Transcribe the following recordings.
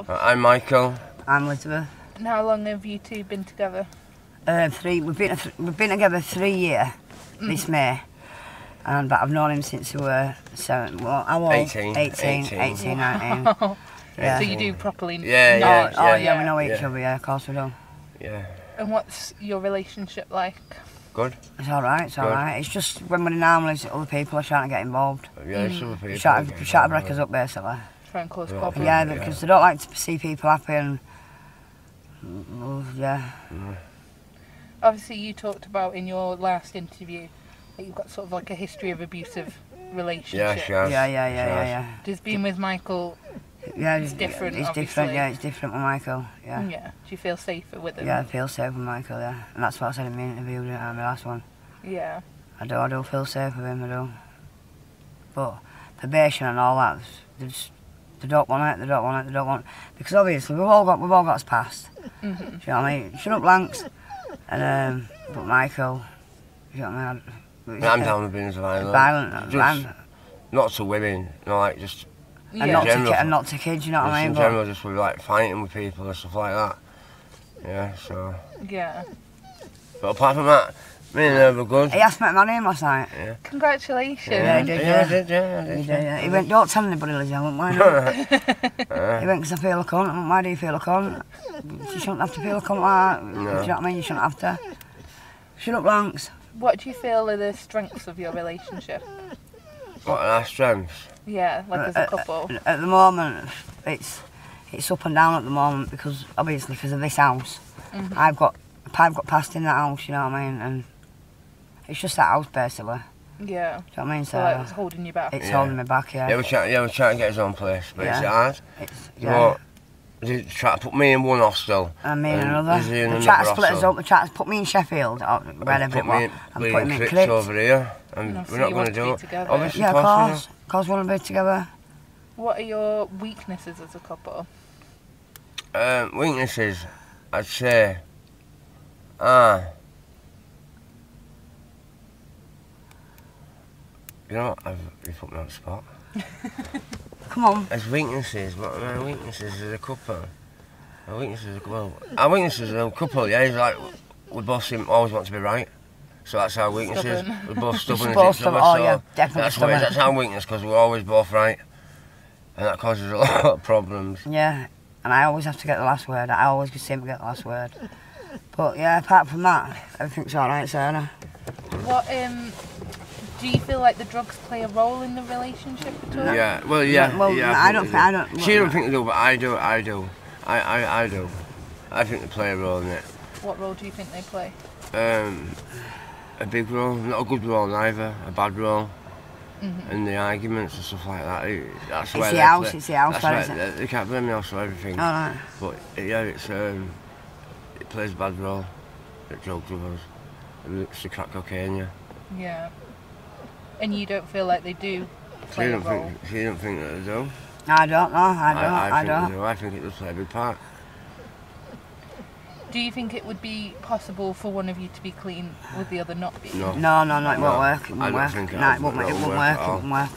yourself? Uh, I'm Michael. I'm Elizabeth. And how long have you two been together? Uh, three. We've been th- we've been together three year this May, and but I've known him since we were seven. Well, how old? 18, 18, 18. 18, 19. Yeah. So you do properly Yeah, know yeah, each Oh other, yeah, we know each Yeah. other. Yeah, of course we do. Yeah. And what's your relationship like? Good. It's all right. It's all Good. right. It's just when we're in harmonies, other people are trying to get involved. Yeah, it's other people. They try to, getting try to break involved. us up basically. Try and cause Yeah. problems? Yeah, Yeah. because they don't like to see people happy and. Well, yeah. Obviously, you talked about in your last interview that you've got sort of like a history of abusive Yeah, relationships. she has. Yeah, yeah, yeah, She yeah, has. yeah. Does being with Michael, Yeah, It's different, It's obviously. different. Yeah, it's different with Michael. yeah. Yeah. do you feel safer with him? Yeah, I feel safe with Michael. Yeah, and that's what I said in my interview, didn't I, my last one. Yeah. I do, I do feel safe with him. I do. But probation and all that, they just they don't want it. They don't want it. They don't want it. because obviously we've all got we've all got us past. Mhm. Do you know what I mean? Shut up, Blanks. And um, but Michael, you know what I mean? I'm down with being violent. Violent, Just not to women, you know, like just and not to General- ki- and not to kids. You know what I mean? in But general, just with like fighting with people and stuff like that. Yeah, so. Yeah. But apart from that, me and her were good. he asked me to marry him last night. Congratulations. Yeah, he did, yeah, yeah. I did, yeah, I He, did. did, yeah. he went, don't tell anybody, Lizzie. I went, why not? He went, because I feel a cunt. I went, why do you feel a cunt? You shouldn't have to feel a cunt like that. Do you know what I mean? You shouldn't have to. Shut up, Blanks. What do you feel are the strengths of your relationship? What are our strengths? Yeah, like as a couple. At the moment, it's it's up and down at the moment because obviously because of this house, Mhm. I've got I've got past in that house. You know what I mean? And it's just that house basically. Yeah. Do you Yeah. know what I mean? So So like, it's holding you back. it's Yeah. holding me back. Yeah. Yeah, we're trying, yeah, we're trying to get his own place, but it's hard. It's, You yeah. know, they try to put me in one hostel. And me and and another. Lizzie in They another try to split us up. They try to put me in Sheffield, or wherever put it was, me in, and me put in him in Crits Crits. over here, and No, so we're not you going want to to do be it. together. Obviously, Yeah, of possible. course. Cause we want to be together. What are your weaknesses as a couple? Um, weaknesses, I'd say, ah, you know, what, I've you put me on the spot. Come on. As weaknesses, what are my weaknesses as a couple? My weaknesses, as a couple. Our weaknesses as a couple, yeah, is like we both seem always want to be right. So that's our weaknesses. Stubborn. We're both stubborn both as each other. stubborn. Oh, so yeah, definitely that's what it is. That's our weakness because we're always both right, and that causes a lot of problems. Yeah, and I always have to get the last word. I always seem to get the last word. But yeah, apart from that, everything's alright, Sarah. What um do you feel like the drugs play a role in the relationship at all? Yeah, well, yeah, Well, yeah. I think don't they thi- I do. don't- She don't think they do, but I do. I do. I, I, I do. I think they play a role in it. What role do you think they play? Um, a big role, not a good role neither. A bad role. Mhm. And the arguments and stuff like that. it- That's It's where the house, play- it's the house, That's that where isn't they, they can't blame the house for everything. Alright. But yeah, it's um, it plays a bad role. It drugs with us. It's the crack cocaine, yeah. Yeah. And you don't feel like they do She play a don't role? think she don't think that they do. I don't know, I don't, I, I, think don't. do. I think it would play a big part. Do you think it would be possible for one of you to be clean with the other not being? No. No, no, no, it won't work. It won't work. it no, it won't, it it won't won't work work. It won't work.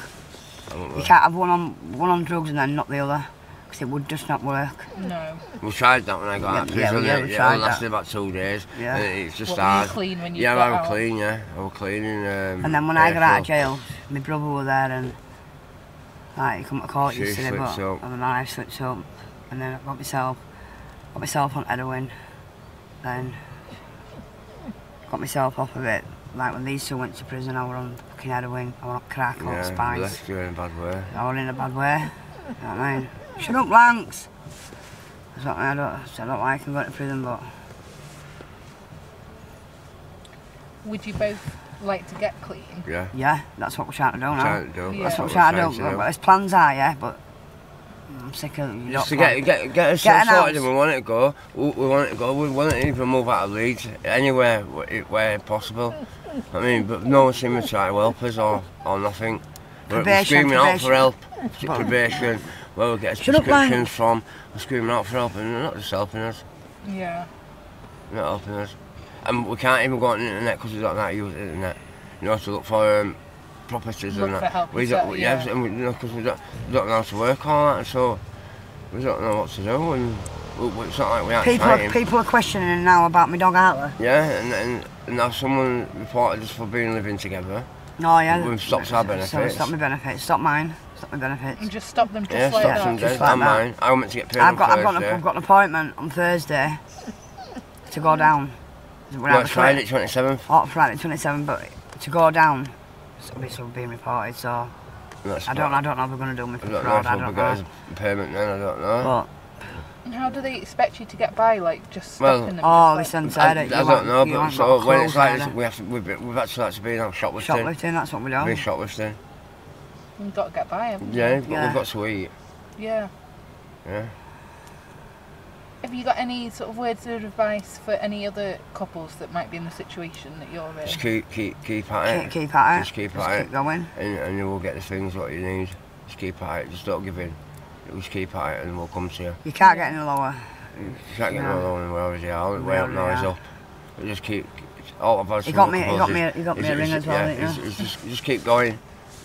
I won't You can't have one on one on drugs and then not the other, because it would just not work. No. We tried that when I got Yeah, out of yeah, prison. yeah, it, we it tried only lasted that. about two days. Yeah. And it's just What, were you hard. clean when you yeah, got I was out? clean, yeah. I was clean in um, And then when I got out of jail, my brother was there and like he come to court She yesterday, slipped but up. and then I slipped up, and then I got myself got myself on heroin, then got myself off of it. Like when these two went to prison, I was on fucking heroin, I was on crack, I was Yeah, on spice. left you in a bad way. I was in a bad way. You know what I mean? Shut up, Blanks! That's what I don't, I don't like him going to prison, but Would you both like to get clean? Yeah. yeah, that's what we're trying to do now. Trying to do. Yeah. That's what we're we're trying to do. trying But his plans are, yeah, but I'm sick of you Just to don't get get get us Get an sorted, and we want it to go. We, we want it to go. We want it to even move out of Leeds, anywhere where, where possible. I mean, but no one seems to try to help us or or nothing. We're, we're Probation, screaming out for help. probation. Probation. Where we get Shut prescriptions from. We're screaming out for help, and they're not just helping us. Yeah. Not helping us. And we can't even go on the internet because we don't know how to use the internet. You know, to look for um, properties Look and for that. help we don't, yeah, yeah. and we, you know, because we don't, we don't know how to work all that. So We don't know what to do, and we, we, it's not like we aren't People are, people are questioning now about my dog Atla. Yeah, and, and, and now someone reported us for being living together. Oh yeah. We've stopped our So benefits. stop my benefits. Stop mine. Stop my benefits. And just stop them just Yeah, like stop that. some Just like I'm that. mine. I meant to get paid I've got, I've got, an, I've got an appointment on Thursday to go down. We're No, out it's of Friday, 27th. Oh, Friday 27, but to go down, it's obviously being reported. So that's I don't, I don't know if we're going to do me I for don't fraud. I don't know. payment then, I don't know. But And how do they expect you to get by? Like just Well- stopping them? oh, just like- listen, I, I Sarah, you don't know, but so when it's like this, we have to, we've, we've actually had to be now shoplifting. shoplifting, that's what we do. Been shoplifting. You've got to get by them. Yeah, but Yeah. we've got to eat. Yeah. Yeah. Have you got any sort of words of advice for any other couples that might be in the situation that you're in? Just keep, keep, keep at it. Keep, keep at it. Just keep Just at keep it. going. And, and you will get the things what you need. Just keep at it. Just don't give in. Just keep at it and we'll come to you. You can't get any lower. You can't get No. no lower than where already are. We Way up now already is up. But just keep. All I've had You got me- you got me a- you got me is- a ring as well, yeah, didn't you? just, just keep going.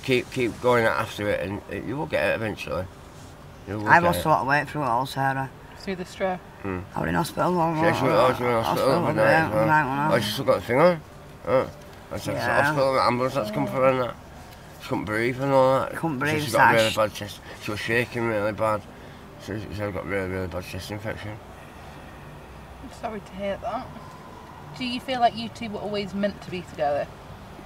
Keep keep going after it and it, you will get it eventually. You will I've lost a lot of weight through it all, Sarah. Through the straw. Hmm. I was in hospital. long, Yeah, she was, oh, was in hospital hospital overnight yeah, well. overnight, wasn't Oh, I? she still got the thing on? Oh. I said, Yeah. hospital, the ambulance had to come for her and that. She couldn't breathe and all that. Couldn't So breathe, She got really bad chest. She was shaking really bad. So she said, got really, really bad chest infection. I'm sorry to hear that. Do you feel like you two were always meant to be together?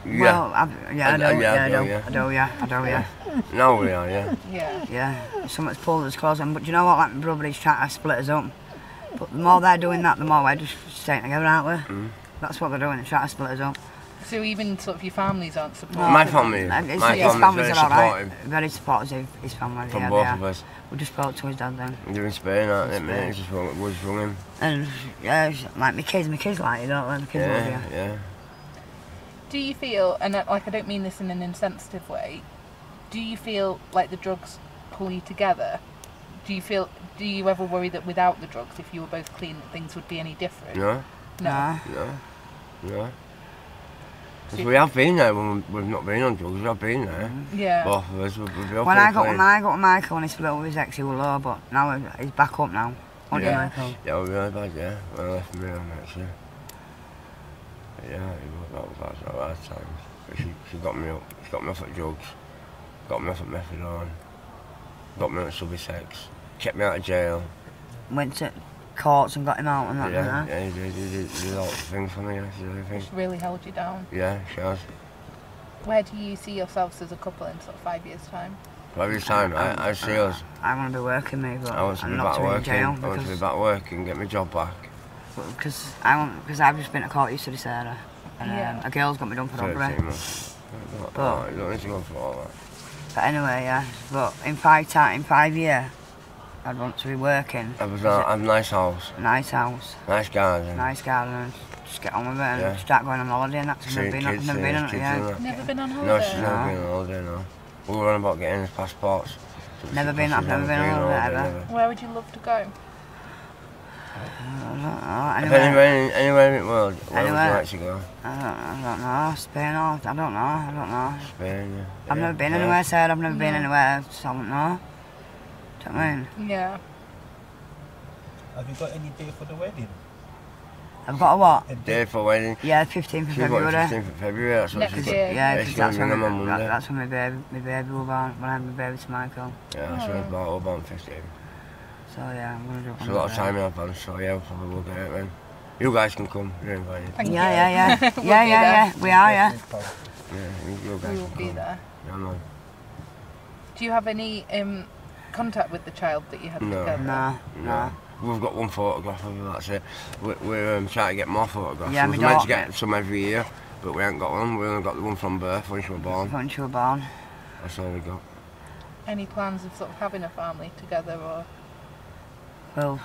Yeah. Well, I've, yeah, I I- do. I- Yeah, yeah, I I do. do, yeah. I know, yeah. I know, yeah. now we are, yeah. Yeah. Yeah. Something's pulled us close in. But do you know what? Like my brother, he's trying to split us up. But the more they're doing that, the more we're just staying together, aren't we? Mm. That's what they're doing. They're trying to split us up. So even sort of your families aren't supportive. My family, it? And his, my his family's family's very are all right. supportive Very supportive. His family. from yeah, both of us. We just spoke to his dad then. They're in Spain, aren't they? Mate? Just wrong, was wrong him. And yeah, like my kids, my kids like you, don't they? My kids love Yeah, you. yeah. Do you feel, and uh, like I don't mean this in an insensitive way, do you feel like the drugs pull you together? Do you feel, do you ever worry that without the drugs, if you were both clean, that things would be any different? No, Nah. no, no. 'Cause we have been there when we- we've not been on drugs. We have been there. Yeah. Both of us. We've, we've When I got clean. when I got with Michael and he split up with his ex, he was low, but now he- he's back up now. What Yeah. yeah. Michael? Yeah, we really bad, yeah. When I left me on actually. Yeah, it was that was bad at that time. But she, she got me up. She got me off at drugs. Got me off at methadone. Got me on Subutex. Kept me out of jail. Went to courts and got him out and that. yeah, didn't yeah, he did, he did, he did a lot of things for me. Yeah, she did everything. Which really held you down. Yeah, she has. Where do you see yourselves as a couple in sort of five years' time? Five years' time I, I see us, I want to be working, me, but I want to I'm be back to working. jail I want to be back working, get my job back. because I want because I've just been to court yesterday, Sarah, and Yeah. um, a girl's got me done for 13 robbery. months. But- no, you don't need to go for all that. But anyway, yeah. But in five time, in five year, I'd want to be working. I was I have a nice house, Nice house, nice garden. nice garden, just get on with it and Yeah. start going on holiday and that's See never been, kids, I've never been on it, yeah. Never been on holiday? No, holiday? she's never No. been on holiday, no. We were on about getting his passports. So Never been- I've never been on holiday ever. never. Where would you love to go? I don't know, If anyway, anywhere, anywhere in the world, where would you Anywhere. like to go? I don't, I don't know, Spain or, I don't know, I don't know. Spain, yeah. I've yeah, never been yeah. anywhere, Sarah, I've never been anywhere, so I don't know. Do you know what I mean? Yeah. Have you got any date for the wedding? I've got a what? A Day for wedding. Yeah, 15th of She's got February. 15th of February, that's what Next she's year. got. Yeah, Yeah, 'cause she's that's when, to my, on that, Monday. that's when my baby, my baby was born, when I had my baby to Michael. Yeah, that's when Oh. it's about all about 15. So yeah, I'm gonna do it. It's a lot of time in advance, so yeah, we'll probably will get it then. You guys can come, you're invited. Thank Yeah, you. yeah, yeah. We'll yeah, yeah, there. yeah. We are, yeah. Yeah, you, you guys We will can be come. there. Yeah, man. Do you have any um, contact with the child that you had No. together? Nah, nah. We've got one photograph of her, that's it. We, we're um, trying to get more photographs. Yeah, we me were meant to get some every year, but we haven't got one. We only got the one from birth when she was born. When she was born. That's all we got. Any plans of sort of having a family together or? Well,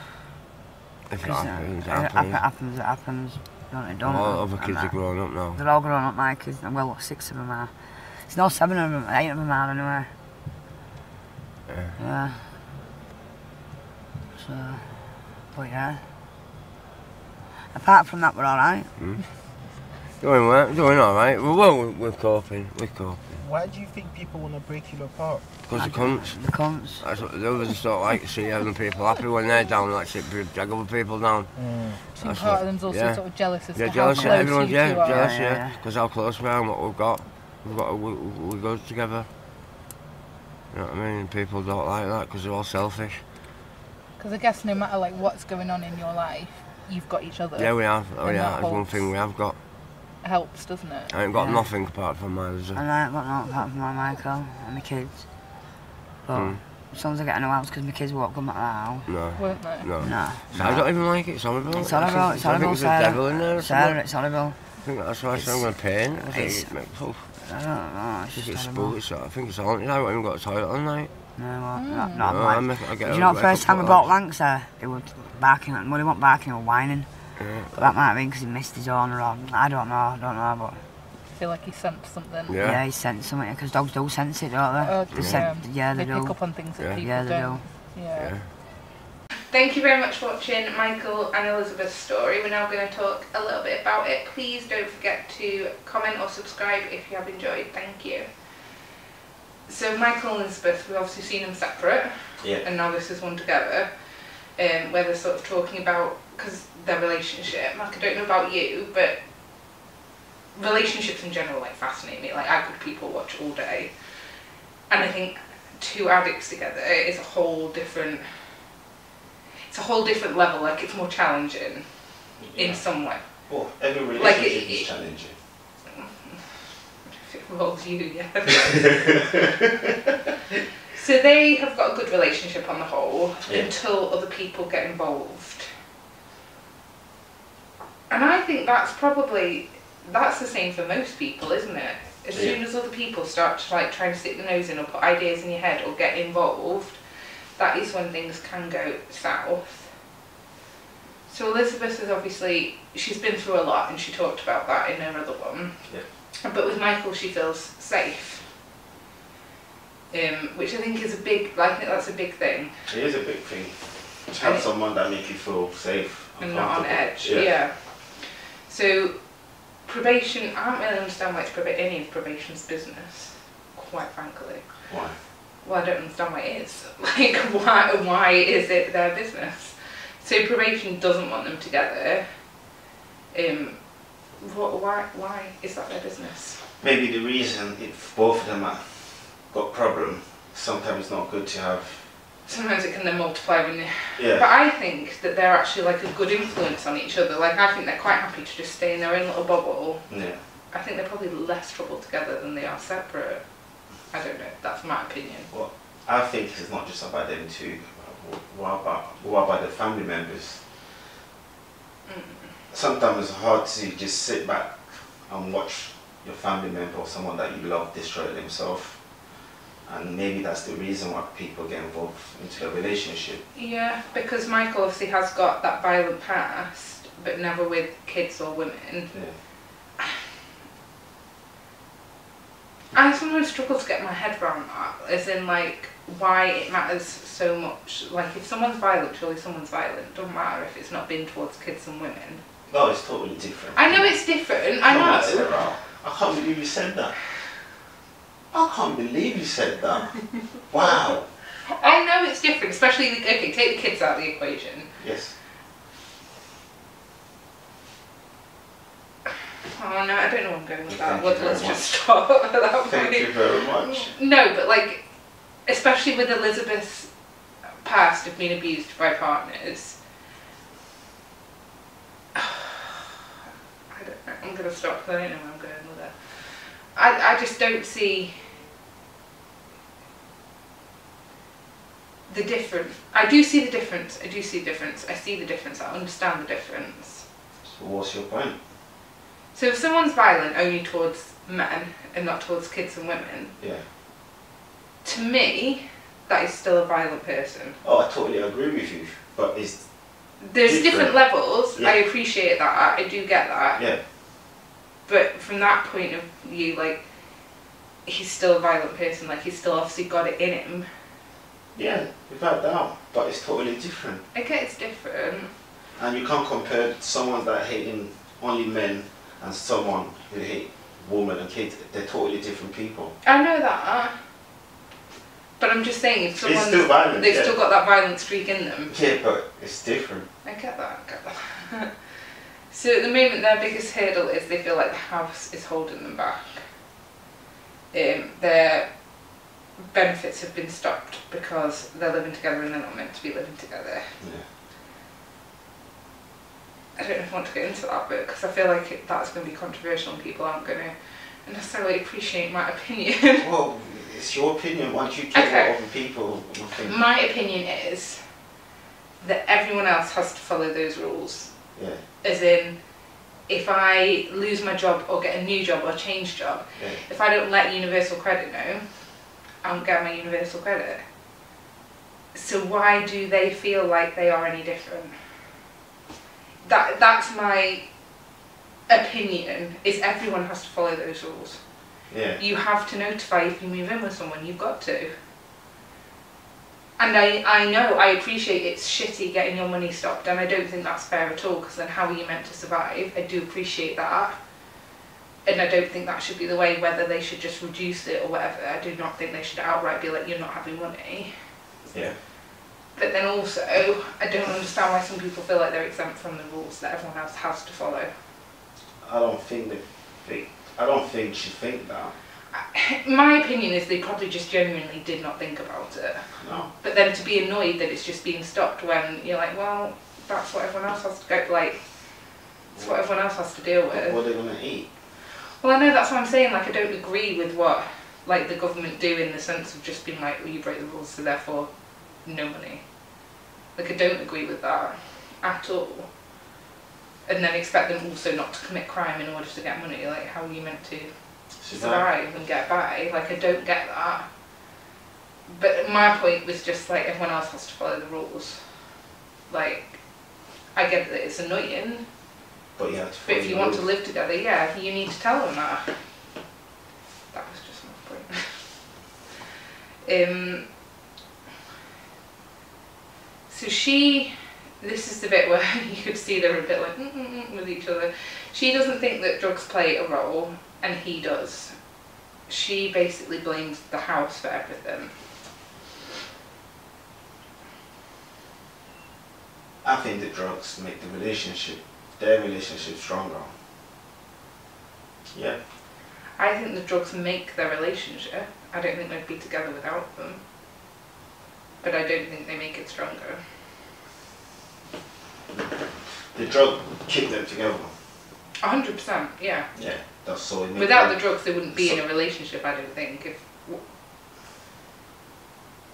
If it 'cause, happens, it it happens, happens. happens, it happens. Don't it? Don't All other kids are that. grown up now. They're all grown up, my kids. Well, six of them are. It's not seven of them, eight of them are anyway. Yeah. Yeah. So, but yeah. Apart from that, we're alright. Doing well, doing alright. We're, well, we're, we're coping, we're coping. Why do you think people want to break you apart? Because the cunts. The cunts. That's what the others don't like to see other people happy when they're down, like to drag other people down. Mm. So That's part what- of them's also yeah. sort of jealous as Yeah, to how jealous, close yeah, everyone's, you yeah, two are. jealous, Yeah, yeah. yeah. Because how close we are and what we've got. We've got, we, we we go together. You know what I mean? People don't like that because they're all selfish. Because I guess no matter like what's going on in your life, you've got each other. Yeah, we have. Oh, yeah, that that's one thing we have got. Helps, doesn't it? I ain't got Yeah. nothing apart from my Lizzie. And I ain't got no apart from my Michael and my kids. But Mm. as soon as I get a new house, because my kids won't come back to the house. No, Won't they? no. No. So I don't even like it. It's horrible. It's horrible, I think- it's I think horrible, Sarah. devil in there Sarah, it's horrible. I think that's why I said I'm going to paint. I think it's- it's, make- oh, I don't know, I it's think just it's horrible. spooky. So I think it's haunted. I haven't even got a toilet on, night. No, well, Mm. not, not No, much. I make, I get Do you know the first time I with bought that. Lancer, it was barking, well, he wasn't barking or whining. Yeah. But that might have been because he missed his owner or, I don't know, I don't know, but I feel like he sensed something. Yeah. yeah, he sensed something, because dogs do sense it, don't they? Oh, they yeah. sen- yeah, they, They do. pick up on things that Yeah. people Yeah, they don't. do. Yeah. Yeah. Thank you very much for watching Michael and Elizabeth's story. We're now going to talk a little bit about it. Please don't forget to comment or subscribe if you have enjoyed. Thank you. So Michael and Elizabeth, we've obviously seen them separate, Yeah. and now this is one together, um, where they're sort of talking about because their relationship. Like I don't know about you, but relationships in general like fascinate me. Like I could people watch all day, and I think two addicts together is a whole different. It's a whole different level. Like it's more challenging in some way. Well, every Like, relationship it- is it- challenging. If it involves you, yeah. so they have got a good relationship on the whole Yeah. until other people get involved. And I think that's probably that's the same for most people, isn't it? As Yeah. soon as other people start to like try and stick their nose in or put ideas in your head or get involved, that is when things can go south. So Elizabeth is obviously she's been through a lot and she talked about that in her other one. But with Michael, she feels safe, um, which I think is a big. I think that's a big thing, It is a big thing. To have someone that makes you feel safe and not on edge. Yeah. So probation. I don't really understand why it's proba- any of probation's business. Quite frankly, Why? Well, I don't understand why it is. Like, why? Why is it their business? So probation doesn't want them together. Um, what? Why? Why is that their business? Maybe the reason if both of them have got problem, sometimes it's not good to have. Sometimes it can then multiply when you But I think that they're actually like a good influence on each other. Like I think they're quite happy to just stay in their own little bubble. Yeah. I think they're probably less trouble together than they are separate. I don't know. That's my opinion. Well, I think it's not just about them two. What about what about the family members? Mm. Sometimes it's hard to just sit back and watch your family member or someone that you love destroy themselves. And maybe that's the reason why people get involved into a relationship. Yeah, because Michael obviously has got that violent past, but never with kids or women. Yeah. I sometimes struggle to get my head around that, as in like why it matters so much. Like if someone's violent, surely someone's violent. Doesn't matter if it's not been towards kids and women. No, it's totally different. I know it's different. I know. I can't believe you said that. I can't believe you said that. wow. I know it's different, especially okay. Take the kids out of the equation. Yes. Oh no, I don't know where I'm going with that. Very much. just stop at that Thank point. you very much. No, but like, especially with Elizabeth's past of being abused by partners. I don't know. I'm gonna stop because I don't know where I'm going with it. I I just don't see the difference. I do see the difference. I do see the difference. I see the difference. I understand the difference. So what's your point? So if someone's violent only towards men and not towards kids and women, Yeah. to me, that is still a violent person. Oh, I totally agree with you. But it's There's Different. different levels. Yeah. I appreciate that. I do get that. yeah. But from that point of view, like, he's still a violent person. Like, he's still obviously got it in him. Yeah, without doubt. But it's totally different. I get it's different. And you can't compare someone that hating only men and someone who hate woman and kids, they're totally different people. I know that. But I'm just saying, if someone's, still violent, they've yeah. still got that violent streak in them. Yeah, but it's different. I get that, I get that. so at the moment, their biggest hurdle is they feel like the house is holding them back. Um, their benefits have been stopped because they're living together and they're not meant to be living together. Yeah. I don't know if I want to get into that bit because I feel like it, that's going to be controversial and people aren't going to necessarily appreciate my opinion. Well, it's your opinion. Once you care Okay. other people think. my opinion is that everyone else has to follow those rules. Yeah, As in, if I lose my job or get a new job or change job, yeah. if I don't let Universal Credit know, I won't get my Universal Credit. So why do they feel like they are any different? That that's my opinion. Is everyone has to follow those rules. Yeah. You have to notify if you move in with someone. You've got to. And I, I know, I appreciate it's shitty getting your money stopped, and I don't think that's fair at all, because then how are you meant to survive? I do appreciate that. And I don't think that should be the way, whether they should just reduce it or whatever. I do not think they should outright be like, you're not having money. Yeah. But then also, I don't understand why some people feel like they're exempt from the rules that everyone else has to follow. I don't think they think. I don't think she think that. My opinion is they probably just genuinely did not think about it. No. But then to be annoyed that it's just being stopped when you're like, well, that's what everyone else has to go, like, it's what everyone else has to deal with. what are they gonna eat? Well, I know that's what I'm saying, like, I don't agree with what, like, the government do in the sense of just being like, well, you break the rules, so therefore, no money. Like, I don't agree with that at all. And then expect them also not to commit crime in order to get money, like, how are you meant to survive and get by. Like I don't get that. But my point was just like everyone else has to follow the rules. Like I get that it's annoying, But you have to. but if you want to live together, yeah, you need to tell them that. That was just my point. um. So she, this is the bit where you could see they're a bit like mm, mm, mm, with each other. She doesn't think that drugs play a role, and he does. She basically blames the house for everything. I think the drugs make the relationship, their relationship stronger. Yeah. I think the drugs make their relationship. I don't think they'd be together without them. But I don't think they make it stronger. The drug keep them together. A hundred percent, yeah. Yeah. That's so. Without the drugs, they wouldn't be in a relationship. I don't think. If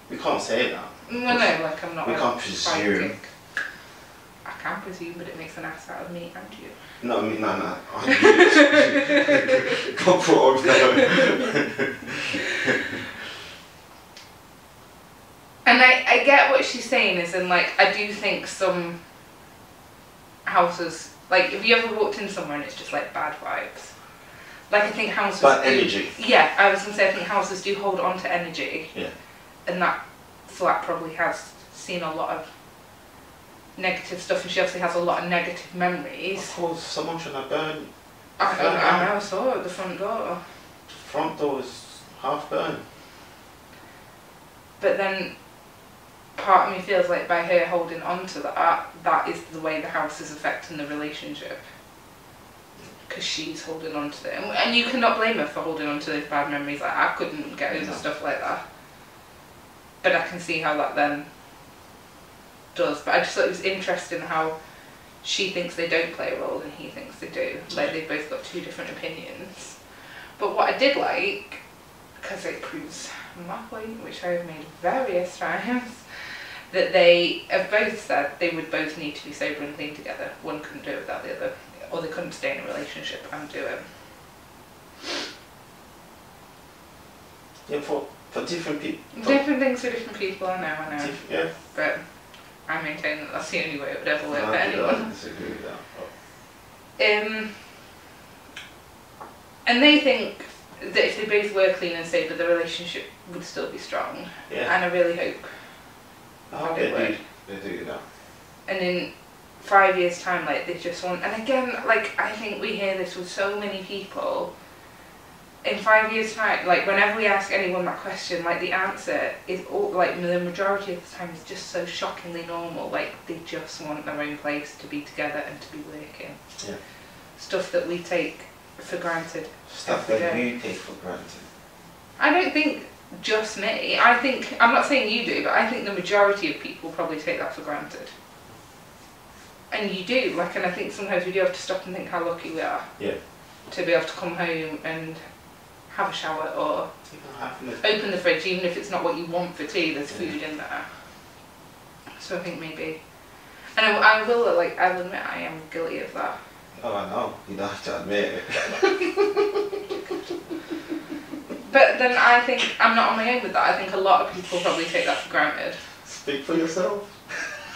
We can't say that. Mm, well, no, like I'm not. We can't presume. psychic. I can presume, but it makes an ass out of me and you. No, I mean, no, no. Can't put on that. And I, I get what she's saying is, and like I do think some houses, like if you ever walked in somewhere and it's just like bad vibes, like I think houses. Bad do- energy. Yeah, I was gonna say I think houses do hold on to energy. Yeah. And that flat probably has seen a lot of negative stuff, and she obviously has a lot of negative Of memories. course, someone should have burned. I, Yeah. I, I never saw it at the front door. The front door is half burned. But then part of me feels like by her holding on to that, that is the way the house is affecting the relationship. Because she's holding on to it. And, and you cannot blame her for holding on to those bad memories. Like, I couldn't get over No. stuff like that. But I can see how that then does. But I just thought it was interesting how she thinks they don't play a role and he thinks they do. Like, they've both got two different opinions. But what I did like, because it proves my point, which I have made various times, that they have both said they would both need to be sober and clean together. One couldn't do it without the other, or they couldn't stay in a relationship and do it. Yeah, for, for different people. Different things for different people, I know, I know. yeah. But I maintain that that's the only way it would ever work No, for I anyone. disagree with that. Um, and they think that if they both were clean and sober, the relationship would still be strong. Yeah. And I really hope Hope they do. They do that. and in five years time like they just want and again like i think we hear this with so many people in five years' time, like whenever we ask anyone that question, like the answer is all like the majority of the time is just so shockingly normal. Like they just want their own place to be together and to be working. Yeah. Stuff that we take for granted. Stuff Every that you take for granted. I don't think just me. I think I'm not saying you do, but I think the majority of people probably take that for granted. And you do, like, and I think sometimes we do have to stop and think how lucky we are. Yeah. To be able to come home and have a shower or Even having a open the fridge, even if it's not what you want for tea. There's food in there. So I think maybe, and I, I will like I'll admit I am guilty of that. Oh, I know. You don't have to admit it. But then I think I'm not on my own with that. I think a lot of people probably take that for granted. Speak for yourself.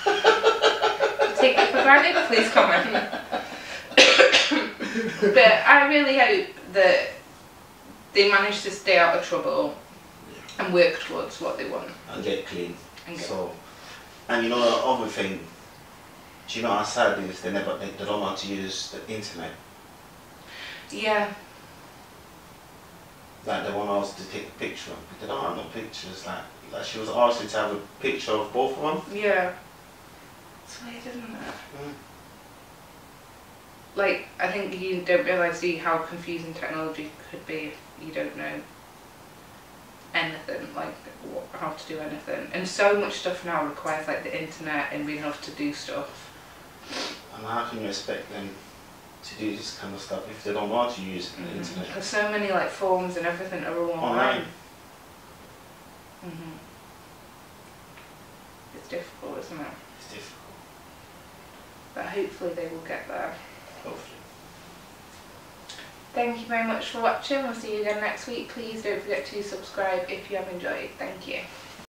take it for granted, please comment. but I really hope that they manage to stay out of trouble and work towards what they want. And get clean. And get, So, and you know the other thing, do you know how sad it is they never, they, they don't want to use the internet. yeah, Like they want us to take a picture, but they don't have no pictures. Like, like she was asking to have a picture of both of them. yeah. It's weird, isn't it? Mm. Like, I think you don't realise how confusing technology could be if you don't know anything, like what, how to do anything. And so much stuff now requires like the internet and being able to do stuff. And how can you expect them to do this kind of stuff if they don't know how to use the Mm-hmm. internet? There's so many like forms and everything are all online. Online. hmm It's difficult, isn't it? It's difficult. But hopefully they will get there. Hopefully. Thank you very much for watching. We'll see you again next week. Please don't forget to subscribe if you have enjoyed. Thank you.